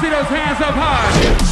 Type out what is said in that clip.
see those hands up high.